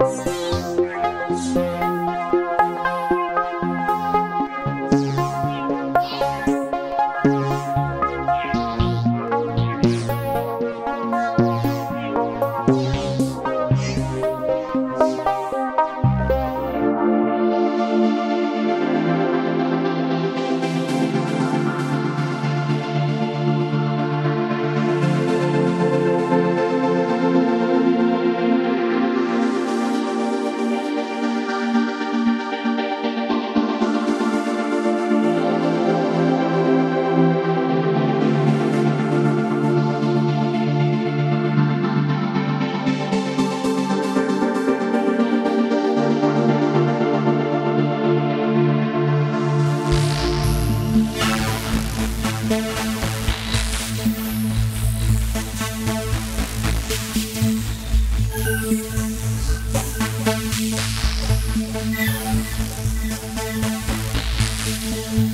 Thanks.